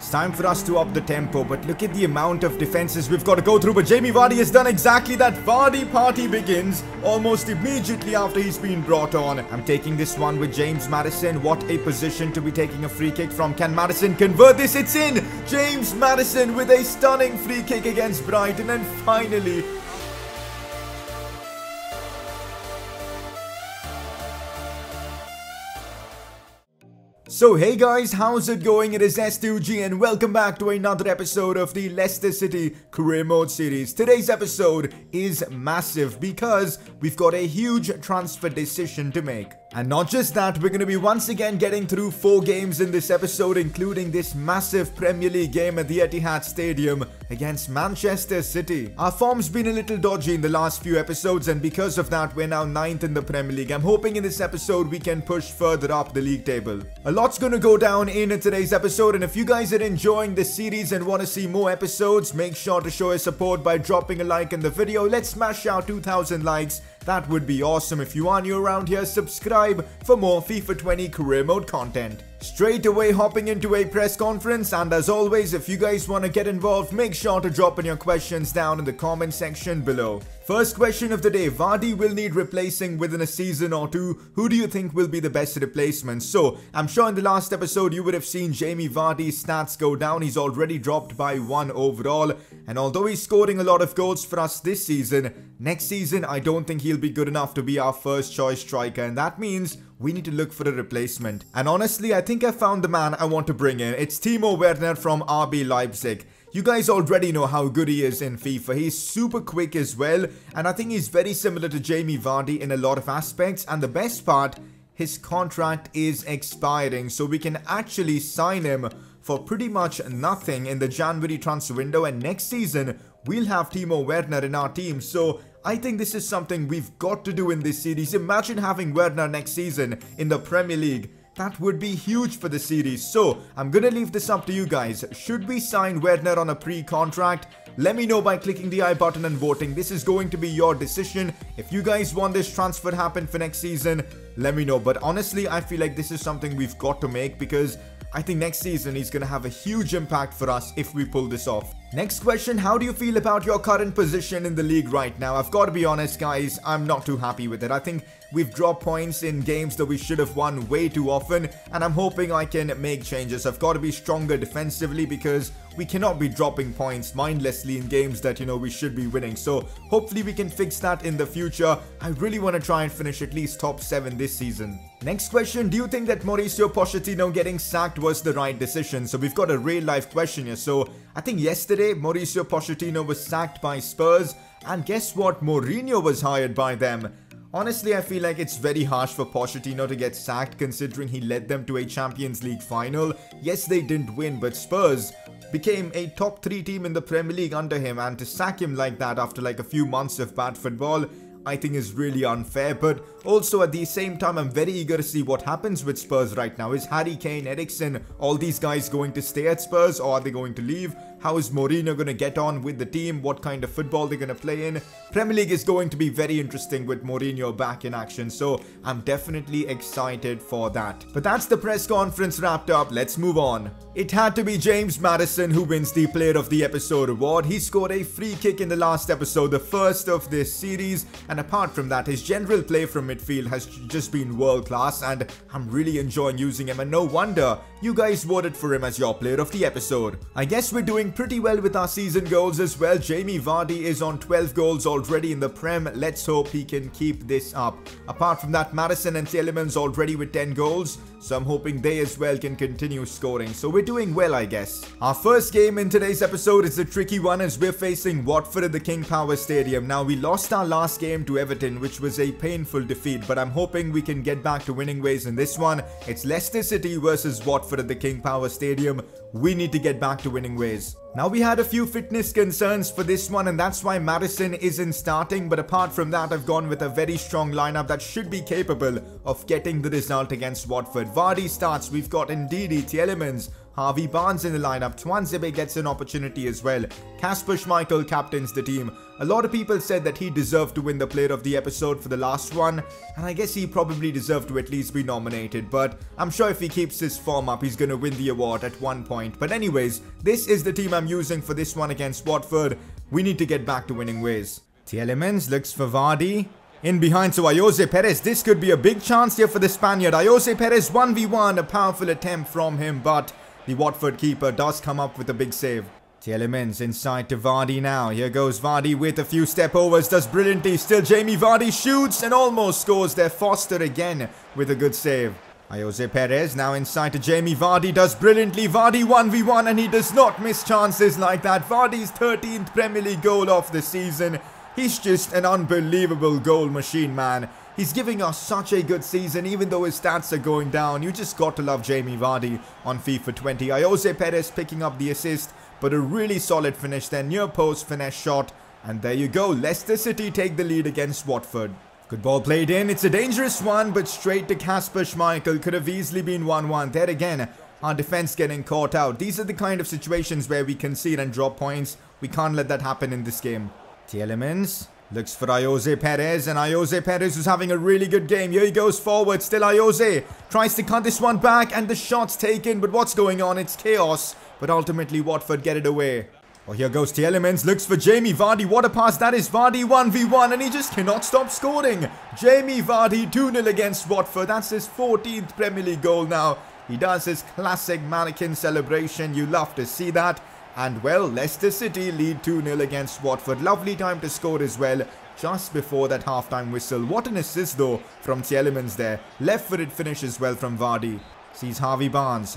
It's time for us to up the tempo, but look at the amount of defenses we've got to go through. But Jamie Vardy has done exactly that. Vardy party begins almost immediately after he's been brought on. I'm taking this one with James Maddison. What a position to be taking a free kick from. Can Maddison convert this? It's in! James Maddison with a stunning free kick against Brighton. And finally, So hey guys, how's it going? It is S2G and welcome back to another episode of the Leicester City Career Mode series. Today's episode is massive because we've got a huge transfer decision to make. And not just that, we're going to be once again getting through four games in this episode, including this massive Premier League game at the Etihad Stadium against Manchester City. Our form's been a little dodgy in the last few episodes, and because of that, we're now ninth in the Premier League. I'm hoping in this episode we can push further up the league table. A lot's going to go down in today's episode, and if you guys are enjoying this series and want to see more episodes, make sure to show your support by dropping a like in the video. Let's smash out 2,000 likes that would be awesome. If you are new around here, subscribe for more FIFA 20 career mode content. Straight away hopping into a press conference and as always if you guys want to get involved make sure to drop in your questions down in the comment section below. First question of the day, Vardy will need replacing within a season or two. Who do you think will be the best replacement? So, I'm sure in the last episode you would have seen Jamie Vardy's stats go down. He's already dropped by one overall. And although he's scoring a lot of goals for us this season, next season I don't think he'll be good enough to be our first choice striker. And that means we need to look for a replacement. And honestly, I think I found the man I want to bring in. It's Timo Werner from RB Leipzig. You guys already know how good he is in FIFA. He's super quick as well, and I think he's very similar to Jamie Vardy in a lot of aspects. And the best part, his contract is expiring, so we can actually sign him for pretty much nothing in the January transfer window. And next season, we'll have Timo Werner in our team. So I think this is something we've got to do in this series. Imagine having Werner next season in the Premier League. That would be huge for the series. So, I'm gonna leave this up to you guys. Should we sign Werner on a pre-contract? Let me know by clicking the I button and voting. This is going to be your decision. If you guys want this transfer to happen for next season, let me know. But honestly, I feel like this is something we've got to make because I think next season he's going to have a huge impact for us if we pull this off. Next question, how do you feel about your current position in the league right now? I've got to be honest guys, I'm not too happy with it. I think we've dropped points in games that we should have won way too often and I'm hoping I can make changes. I've got to be stronger defensively because we cannot be dropping points mindlessly in games that, you know, we should be winning. So hopefully we can fix that in the future. I really want to try and finish at least top 7 this season. Next question, do you think that Mauricio Pochettino getting sacked was the right decision? So we've got a real life question here. So I think yesterday Mauricio Pochettino was sacked by Spurs and guess what? Mourinho was hired by them. Honestly, I feel like it's very harsh for Pochettino to get sacked considering he led them to a Champions League final. Yes, they didn't win, but Spurs became a top 3 team in the Premier League under him and to sack him like that after like a few months of bad football I think is really unfair. But also at the same time, I'm very eager to see what happens with Spurs right now. Is Harry Kane, Eriksen, all these guys going to stay at Spurs or are they going to leave? How is Mourinho going to get on with the team? What kind of football they're going to play in? Premier League is going to be very interesting with Mourinho back in action. So I'm definitely excited for that. But that's the press conference wrapped up. Let's move on. It had to be James Maddison who wins the Player of the Episode award. He scored a free kick in the last episode, the first of this series. And apart from that, his general play from midfield has just been world class. And I'm really enjoying using him. And no wonder you guys voted for him as your Player of the Episode. I guess we're doing pretty well with our season goals as well. Jamie Vardy is on 12 goals already in the Prem. Let's hope he can keep this up. Apart from that, Maddison and Tielemans already with 10 goals. So I'm hoping they as well can continue scoring. So we're doing well, I guess. Our first game in today's episode is a tricky one as we're facing Watford at the King Power Stadium. Now, we lost our last game to Everton, which was a painful defeat, but I'm hoping we can get back to winning ways in this one. It's Leicester City versus Watford at the King Power Stadium. We need to get back to winning ways. Now we had a few fitness concerns for this one and that's why Maddison isn't starting but apart from that I've gone with a very strong lineup that should be capable of getting the result against Watford. Vardy starts, we've got Ndidi, Tielemans, Harvey Barnes in the lineup. Tuanzebe gets an opportunity as well. Kasper Schmeichel captains the team. A lot of people said that he deserved to win the player of the episode for the last one, and I guess he probably deserved to at least be nominated, but I'm sure if he keeps his form up, he's gonna win the award at one point. But anyways, this is the team I'm using for this one against Watford. We need to get back to winning ways. Tielemans looks for Vardy. In behind to Ayoze Perez. This could be a big chance here for the Spaniard. Ayoze Perez 1v1. A powerful attempt from him, but the Watford keeper does come up with a big save. Tielemans inside to Vardy now. Here goes Vardy with a few step overs. Does brilliantly. Still Jamie Vardy shoots and almost scores there. Foster again with a good save. Ayoze Perez now inside to Jamie Vardy. Does brilliantly. Vardy 1v1 and he does not miss chances like that. Vardy's 13th Premier League goal of the season. He's just an unbelievable goal machine, man. He's giving us such a good season, even though his stats are going down. You just got to love Jamie Vardy on FIFA 20. Ayoze Perez picking up the assist but a really solid finish there, near post finesse shot. And there you go, Leicester City take the lead against Watford. Good ball played in, it's a dangerous one, but straight to Kasper Schmeichel, could have easily been 1-1. There again, our defense getting caught out. These are the kind of situations where we concede and drop points. We can't let that happen in this game. Tielemans looks for Ayoze Perez, and Ayoze Perez is having a really good game. Here he goes forward, still Ayoze. Tries to cut this one back, and the shot's taken, but what's going on? It's chaos. But ultimately, Watford get it away. Oh, here goes Tielemans, looks for Jamie Vardy. What a pass that is. Vardy 1v1 and he just cannot stop scoring. Jamie Vardy 2-0 against Watford. That's his 14th Premier League goal now. He does his classic mannequin celebration. You love to see that. And well, Leicester City lead 2-0 against Watford. Lovely time to score as well. Just before that halftime whistle. What an assist though from Tielemans there. Left-footed finish as well from Vardy. Sees Harvey Barnes.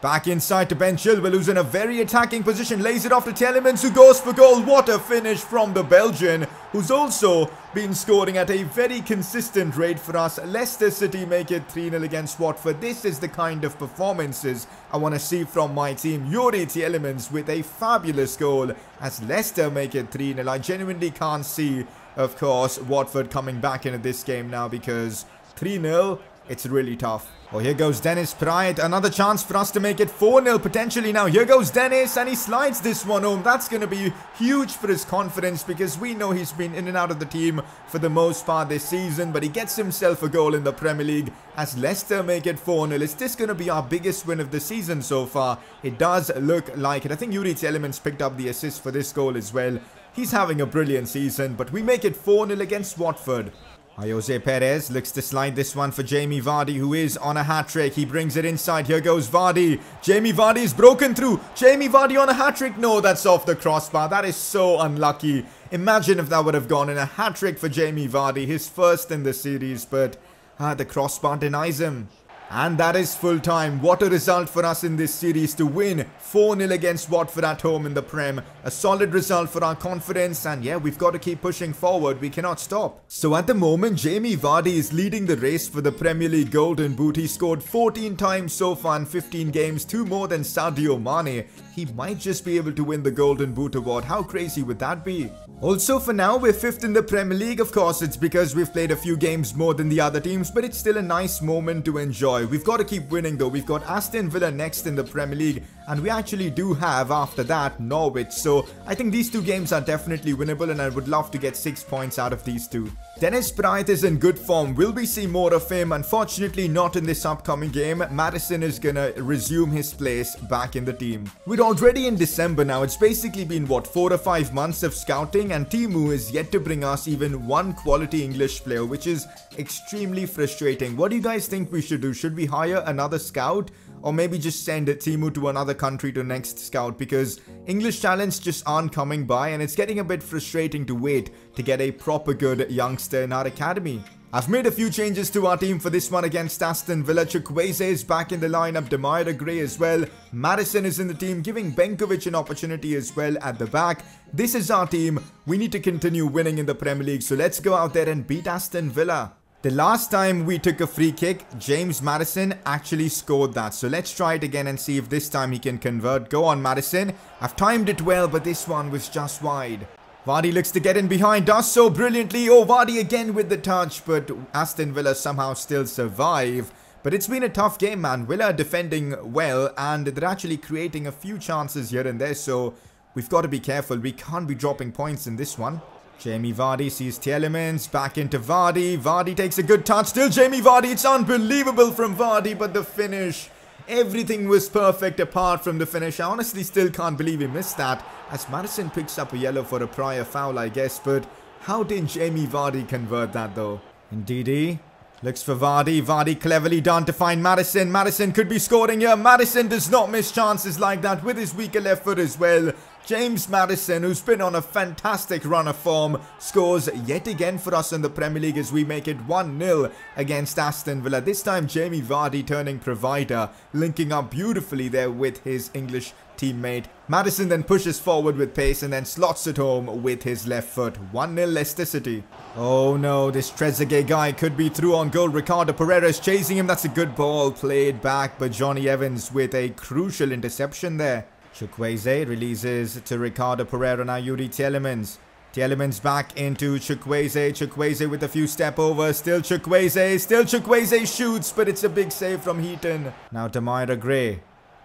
Back inside to Ben Chilwell, who's in a very attacking position. Lays it off to Tielemans, who goes for goal. What a finish from the Belgian, who's also been scoring at a very consistent rate for us. Leicester City make it 3-0 against Watford. This is the kind of performances I want to see from my team. Youri Tielemans with a fabulous goal as Leicester make it 3-0. I genuinely can't see, of course, Watford coming back into this game now because 3-0 it's really tough. Oh, here goes Dennis Praet. Another chance for us to make it 4-0 potentially now. Here goes Dennis and he slides this one home. That's going to be huge for his confidence because we know he's been in and out of the team for the most part this season. But he gets himself a goal in the Premier League as Leicester make it 4-0. Is this going to be our biggest win of the season so far? It does look like it. I think Youri Tielemans picked up the assist for this goal as well. He's having a brilliant season, but we make it 4-0 against Watford. Ayoze Perez looks to slide this one for Jamie Vardy, who is on a hat-trick. He brings it inside. Here goes Vardy. Jamie Vardy is broken through. Jamie Vardy on a hat-trick. No, that's off the crossbar. That is so unlucky. Imagine if that would have gone in a hat-trick for Jamie Vardy, his first in the series, but ah, the crossbar denies him. And that is full time. What a result for us in this series to win 4-0 against Watford at home in the Prem. A solid result for our confidence and yeah, we've got to keep pushing forward. We cannot stop. So at the moment, Jamie Vardy is leading the race for the Premier League Golden Boot. He scored 14 times so far in 15 games, two more than Sadio Mane. He might just be able to win the Golden Boot award. How crazy would that be? Also for now, we're 5th in the Premier League. Of course, it's because we've played a few games more than the other teams, but it's still a nice moment to enjoy. We've got to keep winning though. We've got Aston Villa next in the Premier League, and we actually do have after that Norwich. So I think these two games are definitely winnable, and I would love to get 6 points out of these two. Dennis Praet is in good form. Will we see more of him? Unfortunately, not in this upcoming game. Maddison is gonna resume his place back in the team. We're already in December now. It's basically been, what, 4 or 5 months of scouting and Timu is yet to bring us even one quality English player, which is extremely frustrating. What do you guys think we should do? Should we hire another scout? Or maybe just send Timu to another country to next scout because English talents just aren't coming by and it's getting a bit frustrating to wait to get a proper good youngster in our academy. I've made a few changes to our team for this one against Aston Villa. Chukwueze is back in the lineup, Demarai Gray as well. Maddison is in the team, giving Benkovic an opportunity as well at the back. This is our team. We need to continue winning in the Premier League, so let's go out there and beat Aston Villa. The last time we took a free kick, James Maddison actually scored that. So let's try it again and see if this time he can convert. Go on, Maddison. I've timed it well, but this one was just wide. Vardy looks to get in behind, does so brilliantly. Oh, Vardy again with the touch, but Aston Villa somehow still survive. But it's been a tough game, man. Villa defending well, and they're actually creating a few chances here and there, so we've got to be careful. We can't be dropping points in this one. Jamie Vardy sees Tielemans, back into Vardy. Vardy takes a good touch. Still Jamie Vardy. It's unbelievable from Vardy, but the finish... Everything was perfect apart from the finish. I honestly still can't believe he missed that. As Maddison picks up a yellow for a prior foul, I guess. But how did Jamie Vardy convert that, though? Ndidi, Looks for Vardy. Vardy cleverly done to find Maddison. Maddison could be scoring here. Maddison does not miss chances like that with his weaker left foot as well. James Maddison, who's been on a fantastic run of form, scores yet again for us in the Premier League as we make it 1-0 against Aston Villa. This time Jamie Vardy turning provider, linking up beautifully there with his English teammate. Maddison then pushes forward with pace and then slots it home with his left foot. 1-0 Leicester City. Oh no, this Trezeguet guy could be through on goal. Ricardo Pereira is chasing him. That's a good ball played back, but Jonny Evans with a crucial interception there. Chukwueze releases to Ricardo Pereira now Youri Tielemans. Tielemans back into Chukwueze. Chukwueze with a few step over. Still Chukwueze. Still Chukwueze shoots, but it's a big save from Heaton. Now Demarai Gray.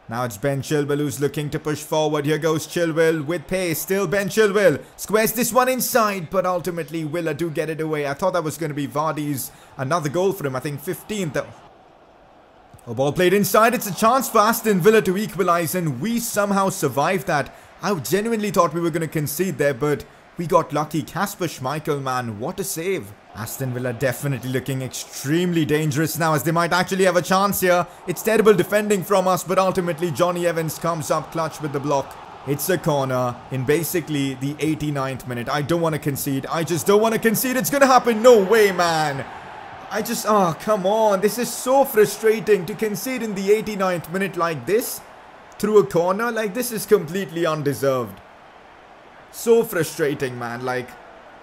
Now it's Ben Chilwell who's looking to push forward. Here goes Chilwell with pace. Still Ben Chilwell. Squares this one inside, but ultimately Villa do get it away. I thought that was going to be Vardy's another goal for him. I think 15th. A ball played inside. It's a chance for Aston Villa to equalise and we somehow survived that. I genuinely thought we were going to concede there, but we got lucky. Kasper Schmeichel, man, what a save. Aston Villa definitely looking extremely dangerous now as they might actually have a chance here. It's terrible defending from us, but ultimately Jonny Evans comes up clutch with the block. It's a corner in basically the 89th minute. I don't want to concede. I just don't want to concede. It's going to happen. No way, man. I just, oh, come on. This is so frustrating to concede in the 89th minute like this. Through a corner. Like, this is completely undeserved. So frustrating, man. Like,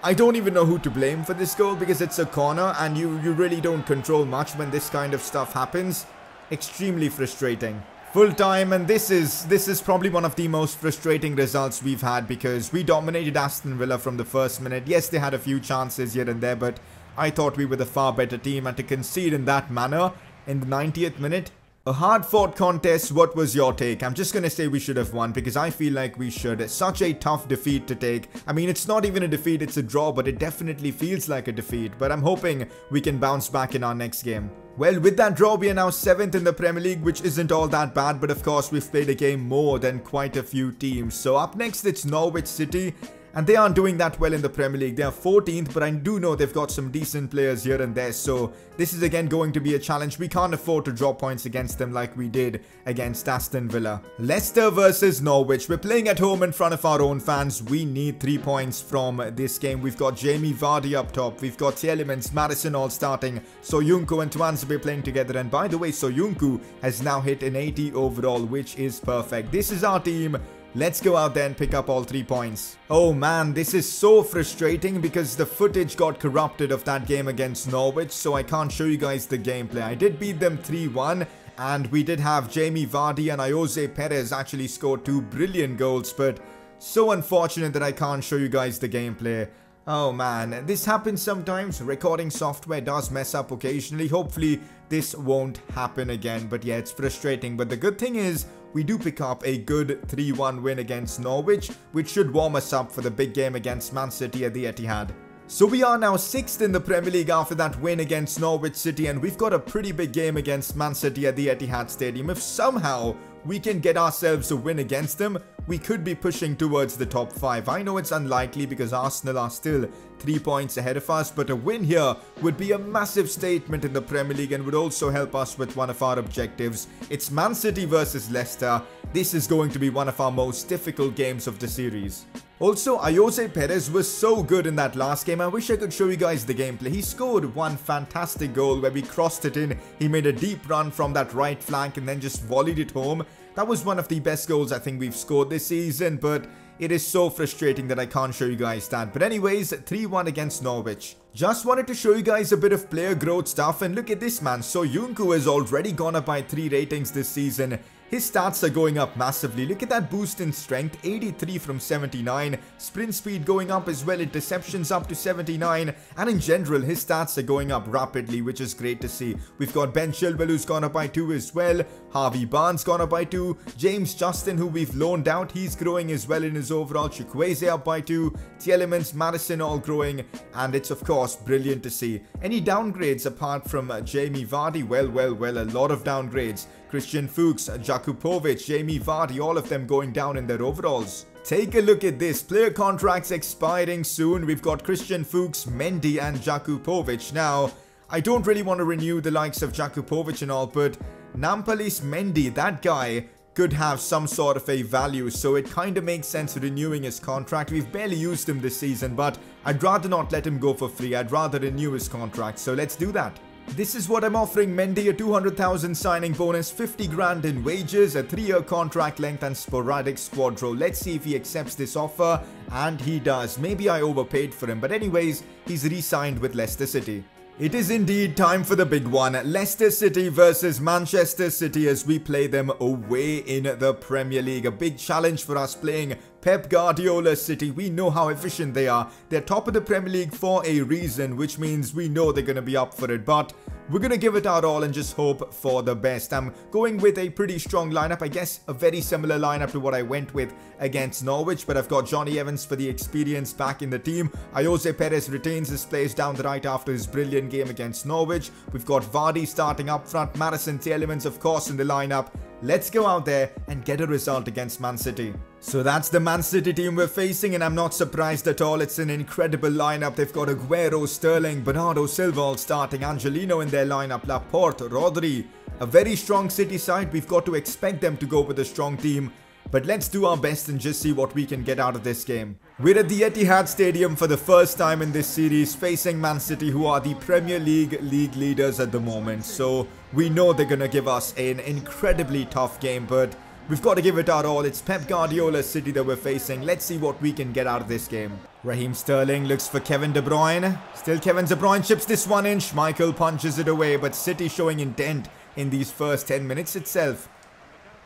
I don't even know who to blame for this goal because it's a corner and you, you really don't control much when this kind of stuff happens. Extremely frustrating. Full time and this is this is probably one of the most frustrating results we've had because we dominated Aston Villa from the first minute. Yes, they had a few chances here and there, but I thought we were the far better team and to concede in that manner in the 90th minute. A hard-fought contest, what was your take? I'm just gonna say we should have won because I feel like we should. Such a tough defeat to take. I mean, it's not even a defeat, it's a draw, but it definitely feels like a defeat. But I'm hoping we can bounce back in our next game. Well, with that draw, we are now 7th in the Premier League, which isn't all that bad, but of course, we've played a game more than quite a few teams. So up next, it's Norwich City. And they aren't doing that well in the Premier League. They are 14th, but I do know they've got some decent players here and there. So this is again going to be a challenge. We can't afford to drop points against them like we did against Aston Villa. Leicester versus Norwich. We're playing at home in front of our own fans. We need three points from this game. We've got Jamie Vardy up top. We've got Tielemans, Maddison all starting. So Soyuncu and Tuanzebe playing together. And by the way, Soyuncu has now hit an 80 overall, which is perfect. This is our team. Let's go out there and pick up all three points. Oh man, this is so frustrating because the footage got corrupted of that game against Norwich, so I can't show you guys the gameplay. I did beat them 3-1, and we did have Jamie Vardy and Ayoze Perez actually score two brilliant goals, but so unfortunate that I can't show you guys the gameplay. Oh man, this happens sometimes. Recording software does mess up occasionally. Hopefully this won't happen again. But yeah, it's frustrating. But the good thing is we do pick up a good 3-1 win against Norwich, which should warm us up for the big game against Man City at the Etihad. So we are now 6th in the Premier League after that win against Norwich City and we've got a pretty big game against Man City at the Etihad Stadium. If somehow we can get ourselves a win against them, we could be pushing towards the top 5. I know it's unlikely because Arsenal are still 3 points ahead of us, but a win here would be a massive statement in the Premier League and would also help us with one of our objectives. It's Man City versus Leicester. This is going to be one of our most difficult games of the series. Also, Ayoze Perez was so good in that last game. I wish I could show you guys the gameplay. He scored one fantastic goal where we crossed it in. He made a deep run from that right flank and then just volleyed it home. That was one of the best goals I think we've scored this season, but it is so frustrating that I can't show you guys that. But anyways, 3-1 against Norwich. Just wanted to show you guys a bit of player growth stuff and look at this man. Soyuncu has already gone up by 3 ratings this season. his stats are going up massively. Look at that boost in strength, 83 from 79. Sprint speed going up as well, interceptions up to 79. And in general, his stats are going up rapidly, which is great to see. We've got Ben Chilwell who's gone up by 2 as well. Harvey Barnes gone up by 2. James Justin who we've loaned out, he's growing as well in his overall. Chukwueze up by 2. Tielemans, Maddison all growing. And it's of course brilliant to see. Any downgrades apart from uh, Jamie Vardy? Well, well, well, a lot of downgrades. Christian Fuchs, Jakupovic, Jamie Vardy, all of them going down in their overalls. Take a look at this. Player contracts expiring soon. We've got Christian Fuchs, Mendy and Jakupovic. Now, I don't really want to renew the likes of Jakupovic and all, but Nampalys Mendy, that guy, could have some sort of a value, so it kind of makes sense renewing his contract. We've barely used him this season, but I'd rather not let him go for free. I'd rather renew his contract, so let's do that. This is what I'm offering Mendy, a 200,000 signing bonus, 50 grand in wages, a 3-year contract length and sporadic squad. Let's see if he accepts this offer, and he does. Maybe I overpaid for him, but anyways, he's re-signed with Leicester City. It is indeed time for the big one. Leicester City versus Manchester City as we play them away in the Premier League. A big challenge for us playing Pep Guardiola City. We know how efficient they are. They're top of the Premier League for a reason, which means we know they're going to be up for it. But we're going to give it our all and just hope for the best. I'm going with a pretty strong lineup. I guess a very similar lineup to what I went with against Norwich. But I've got Jonny Evans for the experience back in the team. Ayoze Perez retains his place down the right after his brilliant game against Norwich. We've got Vardy starting up front. Maddison Tielemans, of course, in the lineup. Let's go out there and get a result against Man City. So that's the Man City team we're facing and I'm not surprised at all. It's an incredible lineup. They've got Aguero, Sterling, Bernardo Silva all starting, Angelino in their lineup, Laporte, Rodri. A very strong City side. We've got to expect them to go with a strong team but let's do our best and just see what we can get out of this game. We're at the Etihad Stadium for the first time in this series facing Man City who are the Premier League league leaders at the moment. So we know they're going to give us an incredibly tough game but We've got to give it our all. It's Pep Guardiola's City that we're facing. Let's see what we can get out of this game. Raheem Sterling looks for Kevin De Bruyne. Still Kevin De Bruyne chips this one inch. Schmeichel punches it away, but City showing intent in these first 10 minutes itself.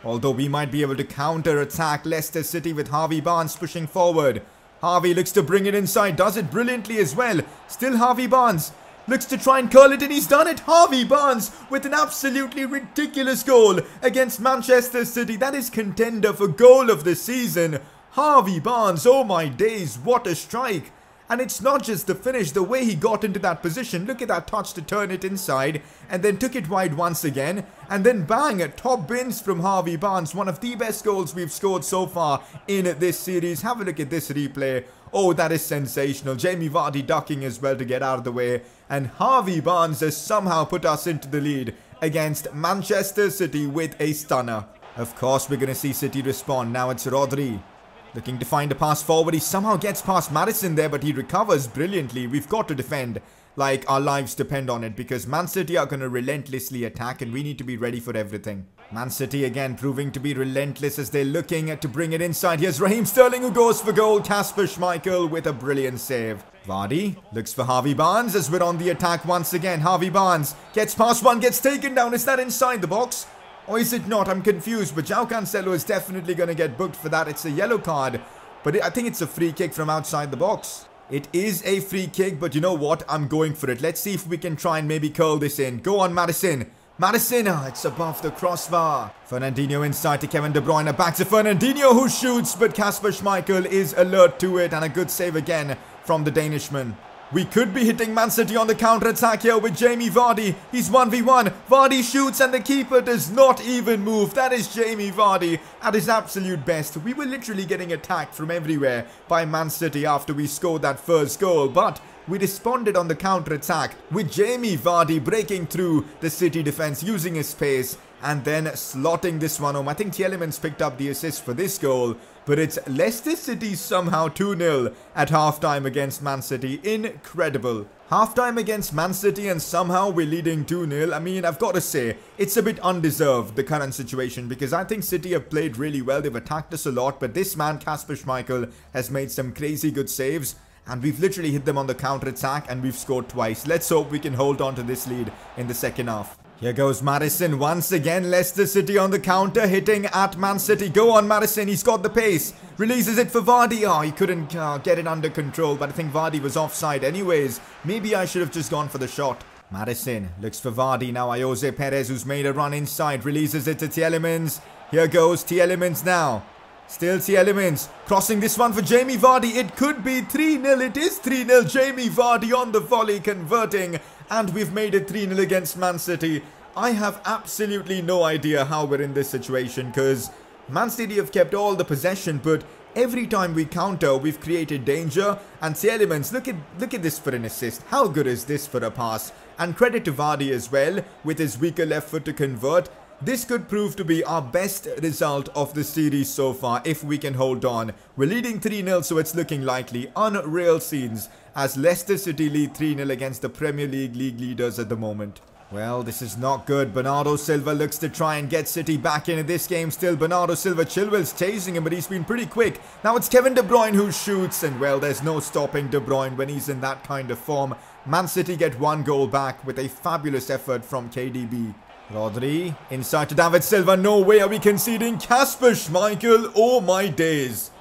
Although we might be able to counter-attack Leicester City with Harvey Barnes pushing forward. Harvey looks to bring it inside, does it brilliantly as well. Still Harvey Barnes looks to try and curl it and he's done it. Harvey Barnes with an absolutely ridiculous goal against Manchester City. That is contender for goal of the season. Harvey Barnes, oh my days, what a strike. And it's not just the finish, the way he got into that position. Look at that touch to turn it inside and then took it wide once again. And then bang, top bins from Harvey Barnes. One of the best goals we've scored so far in this series. Have a look at this replay. Oh, that is sensational. Jamie Vardy ducking as well to get out of the way. And Harvey Barnes has somehow put us into the lead against Manchester City with a stunner. Of course, we're going to see City respond. Now it's Rodri. Looking to find a pass forward. He somehow gets past Maddison there, but he recovers brilliantly. We've got to defend like our lives depend on it because Man City are going to relentlessly attack and we need to be ready for everything. Man City again proving to be relentless as they're looking to bring it inside. Here's Raheem Sterling who goes for goal. Kasper Schmeichel with a brilliant save. Vardy looks for Harvey Barnes as we're on the attack once again. Harvey Barnes gets past one, gets taken down. Is that inside the box? Or is it not? I'm confused. But João Cancelo is definitely going to get booked for that. It's a yellow card. But I think it's a free kick from outside the box. It is a free kick, but you know what? I'm going for it. Let's see if we can try and maybe curl this in. Go on, Maddison. Maddison, oh, it's above the crossbar. Fernandinho inside to Kevin De Bruyne. Back to Fernandinho who shoots, but Kasper Schmeichel is alert to it. And a good save again from the Danishman. We could be hitting Man City on the counter-attack here with Jamie Vardy. He's 1v1. Vardy shoots and the keeper does not even move. That is Jamie Vardy at his absolute best. We were literally getting attacked from everywhere by Man City after we scored that first goal. But we responded on the counter-attack with Jamie Vardy breaking through the City defense using his pace and then slotting this one home. I think Tielemans picked up the assist for this goal, but it's Leicester City somehow 2-0 at halftime against Man City. Incredible. Halftime against Man City and somehow we're leading 2-0. I mean, I've got to say, it's a bit undeserved, the current situation, because I think City have played really well. They've attacked us a lot, but this man, Kasper Schmeichel, has made some crazy good saves. And we've literally hit them on the counter attack and we've scored twice. Let's hope we can hold on to this lead in the second half. Here goes Maddison once again. Leicester City on the counter, hitting at Man City. Go on, Maddison. He's got the pace. Releases it for Vardy. Oh, he couldn't uh, get it under control, but I think Vardy was offside anyways. Maybe I should have just gone for the shot. Maddison looks for Vardy. Now Ayoze Perez, who's made a run inside, releases it to Tielemans. Here goes Tielemans now. Still Tielemans crossing this one for Jamie Vardy. It could be 3-0. It is 3-0. Jamie Vardy on the volley converting. And we've made it 3-0 against Man City. I have absolutely no idea how we're in this situation because Man City have kept all the possession but every time we counter we've created danger and Tielemans look at look at this for an assist how good is this for a pass and credit to Vardy as well with his weaker left foot to convert this could prove to be our best result of the series so far if we can hold on. We're leading 3-0 so it's looking likely. Unreal scenes as Leicester City lead 3-0 against the Premier League league leaders at the moment. Well, this is not good. Bernardo Silva looks to try and get City back into this game still. Bernardo Silva, Chilwell's chasing him, but he's been pretty quick. Now it's Kevin De Bruyne who shoots, and well, there's no stopping De Bruyne when he's in that kind of form. Man City get one goal back with a fabulous effort from KDB. Rodri, inside to David Silva, no way are we conceding. Kasper Schmeichel, oh my days.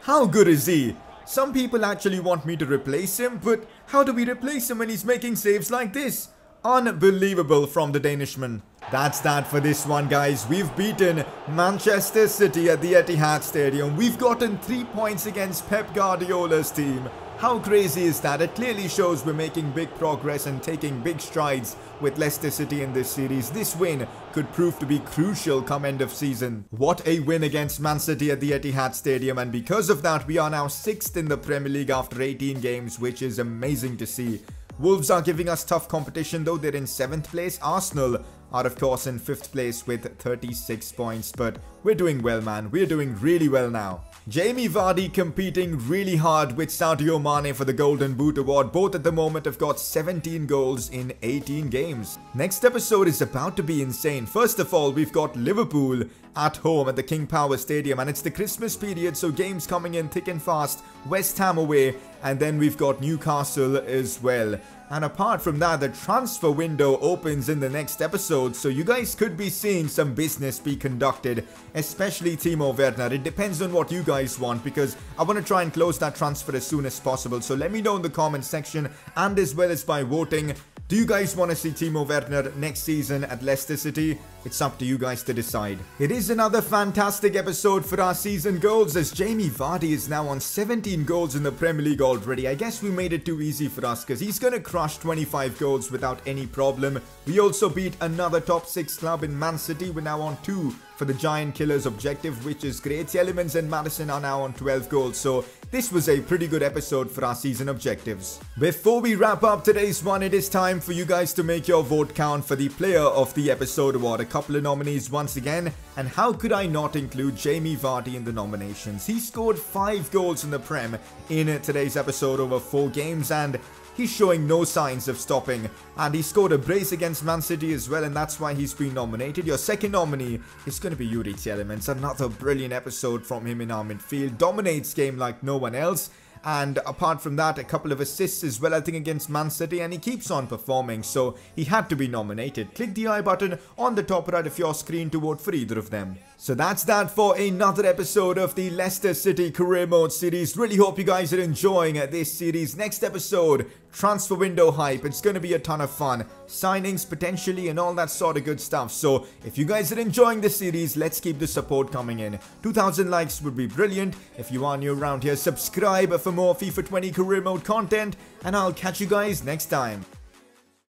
How good is he? Some people actually want me to replace him, but how do we replace him when he's making saves like this? Unbelievable from the Danishman. That's that for this one, guys. We've beaten Manchester City at the Etihad Stadium. We've gotten three points against Pep Guardiola's team. How crazy is that? It clearly shows we're making big progress and taking big strides with Leicester City in this series. This win could prove to be crucial come end of season. What a win against Man City at the Etihad Stadium and because of that we are now 6th in the Premier League after 18 games which is amazing to see. Wolves are giving us tough competition though they're in 7th place. Arsenal are of course in 5th place with 36 points but we're doing well man. We're doing really well now. Jamie Vardy competing really hard with Sadio Mane for the Golden Boot Award. Both at the moment have got 17 goals in 18 games. Next episode is about to be insane. First of all, we've got Liverpool at home at the King Power Stadium and it's the Christmas period so games coming in thick and fast. West Ham away and then we've got Newcastle as well. And apart from that, the transfer window opens in the next episode, so you guys could be seeing some business be conducted, especially Timo Werner. It depends on what you guys want, because I want to try and close that transfer as soon as possible. So let me know in the comment section, and as well as by voting, do you guys want to see Timo Werner next season at Leicester City? It's up to you guys to decide. It is another fantastic episode for our season goals as Jamie Vardy is now on 17 goals in the Premier League already. I guess we made it too easy for us because he's going to crush 25 goals without any problem. We also beat another top 6 club in Man City. We're now on 2 for the Giant Killers objective, which is great. Tielemans and Maddison are now on 12 goals, so this was a pretty good episode for our season objectives. Before we wrap up today's one, it is time for you guys to make your vote count for the Player of the Episode award. A couple of nominees once again, and how could I not include Jamie Vardy in the nominations? He scored 5 goals in the Prem in today's episode over 4 games, and He's showing no signs of stopping, and he scored a brace against Man City as well, and that's why he's been nominated. Your second nominee is going to be Youri Tielemans. Another brilliant episode from him in our midfield. Dominates game like no one else. And apart from that, a couple of assists as well, I think, against Man City. And he keeps on performing, so he had to be nominated. Click the I button on the top right of your screen to vote for either of them. So that's that for another episode of the Leicester City Career Mode series. Really hope you guys are enjoying this series. Next episode, transfer window hype. It's going to be a ton of fun. Signings potentially and all that sort of good stuff. So if you guys are enjoying this series, let's keep the support coming in. 2000 likes would be brilliant. If you are new around here, subscribe for more FIFA 20 career mode content. And I'll catch you guys next time.